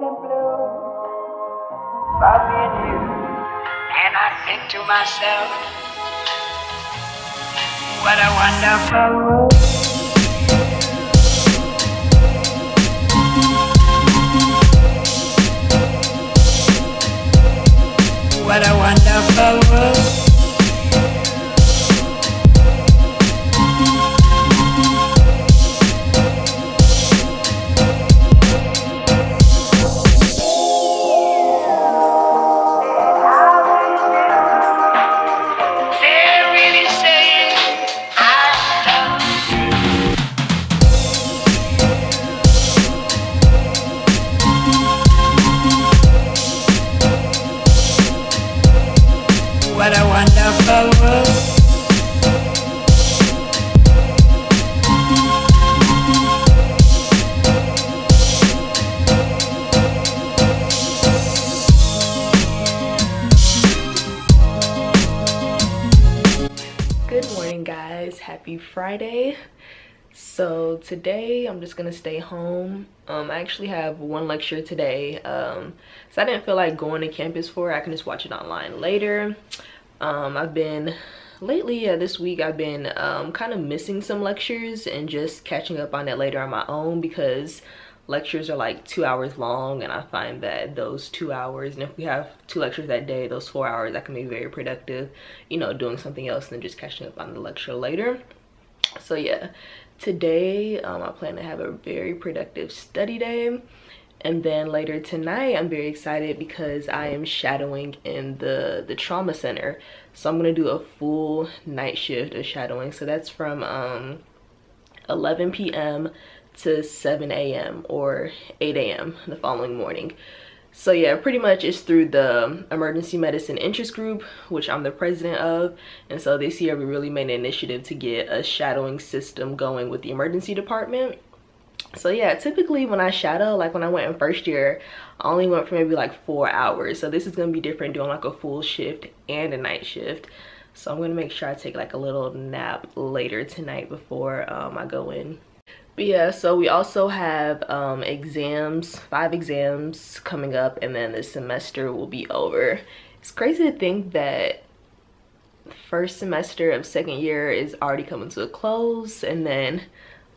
the blue for me and you. And I think to myself, what a wonderful world. What a wonderful world. Good morning, guys. Happy Friday. So today I'm just gonna stay home. Um, I actually have one lecture today. Um, so I didn't feel like going to campus for it. I can just watch it online later. Um, I've been lately, yeah, this week I've been um, kind of missing some lectures and just catching up on it later on my own because lectures are like two hours long and I find that those two hours and if we have two lectures that day those four hours that can be very productive you know doing something else than just catching up on the lecture later. So yeah today um, I plan to have a very productive study day and then later tonight I'm very excited because I am shadowing in the the trauma center so I'm gonna do a full night shift of shadowing so that's from um 11 p.m. to 7 a.m. or 8 a.m. the following morning. So yeah, pretty much it's through the emergency medicine interest group, which I'm the president of. And so this year we really made an initiative to get a shadowing system going with the emergency department. So yeah, typically when I shadow, like when I went in first year, I only went for maybe like four hours. So this is gonna be different doing like a full shift and a night shift. So I'm gonna make sure I take like a little nap later tonight before um, I go in. But yeah, so we also have um, exams, five exams coming up, and then the semester will be over. It's crazy to think that first semester of second year is already coming to a close, and then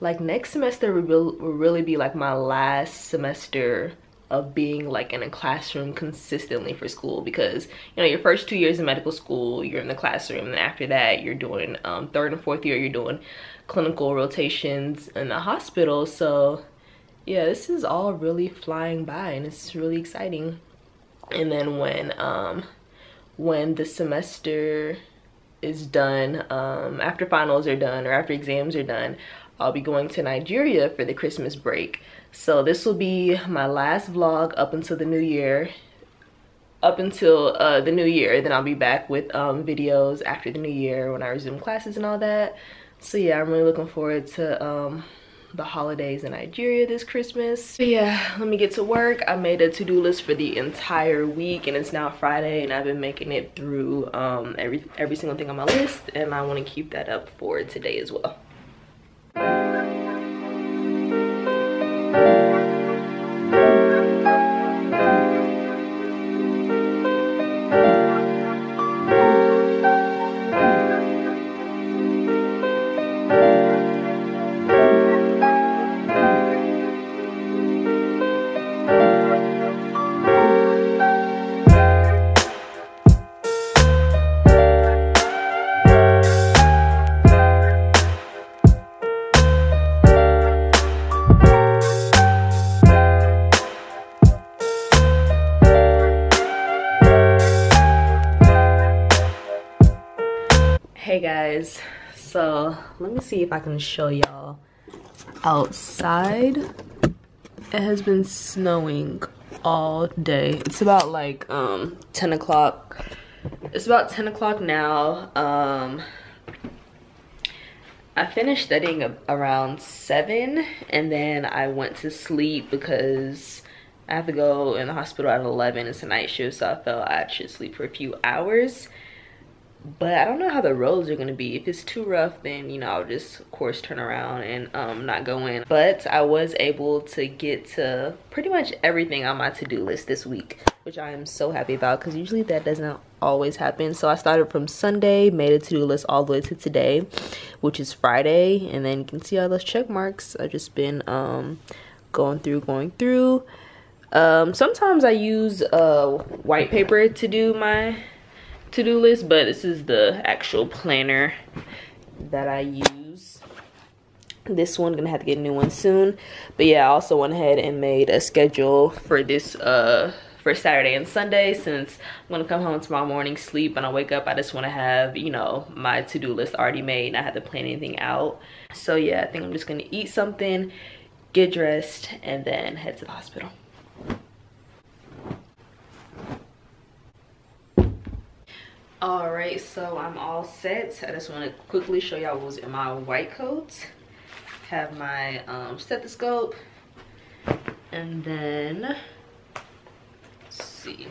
like next semester will, will really be like my last semester of being like in a classroom consistently for school because you know your first two years in medical school you're in the classroom and after that you're doing um, third and fourth year you're doing clinical rotations in the hospital. So yeah this is all really flying by and it's really exciting. And then when um when the semester is done um after finals are done or after exams are done I'll be going to Nigeria for the Christmas break. So this will be my last vlog up until the new year. Up until uh, the new year. Then I'll be back with um, videos after the new year when I resume classes and all that. So yeah, I'm really looking forward to um, the holidays in Nigeria this Christmas. So yeah, let me get to work. I made a to-do list for the entire week and it's now Friday and I've been making it through um, every, every single thing on my list and I want to keep that up for today as well. Guys, so let me see if I can show y'all outside. It has been snowing all day. It's about like um 10 o'clock. It's about 10 o'clock now. Um I finished studying around 7 and then I went to sleep because I have to go in the hospital at 11. It's a night shift, so I felt I should sleep for a few hours but I don't know how the roads are gonna be. If it's too rough, then you know I'll just of course turn around and um, not go in. But I was able to get to pretty much everything on my to-do list this week, which I am so happy about because usually that doesn't always happen. So I started from Sunday, made a to-do list all the way to today, which is Friday, and then you can see all those check marks. I've just been um, going through, going through. Um, sometimes I use uh, white paper to do my to-do list, but this is the actual planner that I use. This one gonna have to get a new one soon. But yeah, I also went ahead and made a schedule for this uh for Saturday and Sunday since I'm gonna come home tomorrow morning, sleep, and I wake up, I just wanna have, you know, my to-do list already made, not have to plan anything out. So yeah, I think I'm just gonna eat something, get dressed, and then head to the hospital. All right so i'm all set. I just want to quickly show y'all what was in my white coat. Have my um, stethoscope. And then see.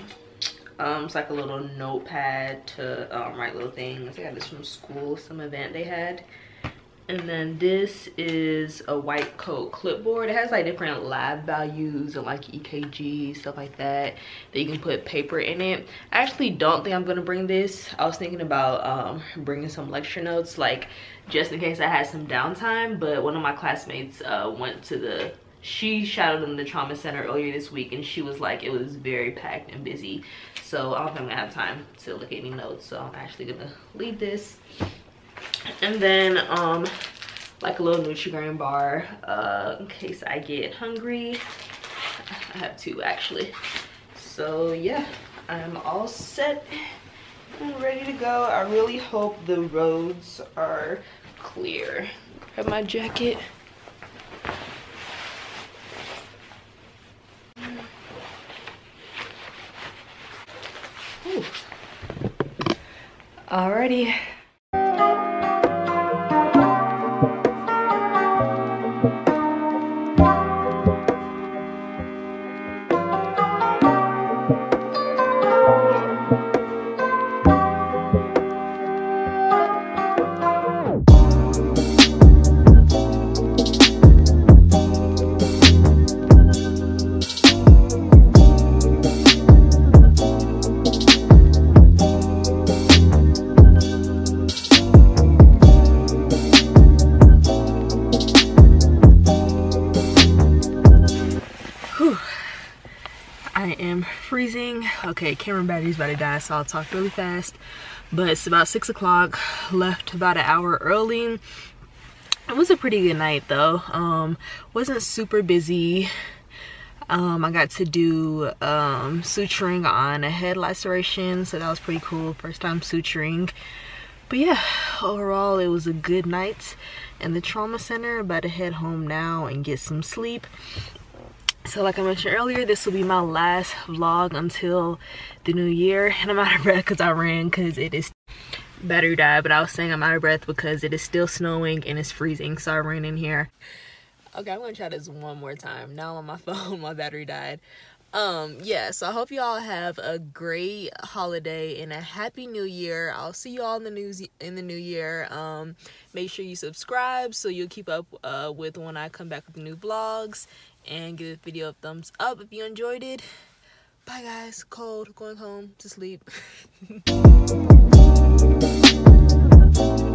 Um it's like a little notepad to um, write little things. I got this from school some event they had and then this is a white coat clipboard. It has like different lab values and like ekg stuff like that that you can put paper in it. I actually don't think i'm gonna bring this. I was thinking about um, bringing some lecture notes like just in case i had some downtime but one of my classmates uh, went to the she shadowed in the trauma center earlier this week and she was like it was very packed and busy. So i don't think i'm gonna have time to look at any notes so i'm actually gonna leave this and then um like a little Nutrigrain bar uh in case i get hungry. I have two actually. So yeah i'm all set and ready to go. I really hope the roads are clear. Grab my jacket. Alrighty. Okay, camera battery's about to die, so I'll talk really fast. But it's about six o'clock, left about an hour early. It was a pretty good night though. Um, wasn't super busy. Um, I got to do um, suturing on a head laceration, so that was pretty cool. First time suturing. But yeah, overall it was a good night in the trauma center. About to head home now and get some sleep so like i mentioned earlier this will be my last vlog until the new year. And i'm out of breath because i ran because it is battery died. But i was saying i'm out of breath because it is still snowing and it's freezing. So i ran in here. Okay i'm gonna try this one more time. Now on my phone my battery died um yeah so i hope you all have a great holiday and a happy new year i'll see you all in the news in the new year um make sure you subscribe so you'll keep up uh, with when i come back with new vlogs and give the video a thumbs up if you enjoyed it. Bye guys, cold, going home to sleep.